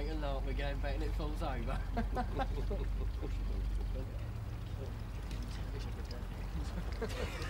a laugh we're going back and it falls over.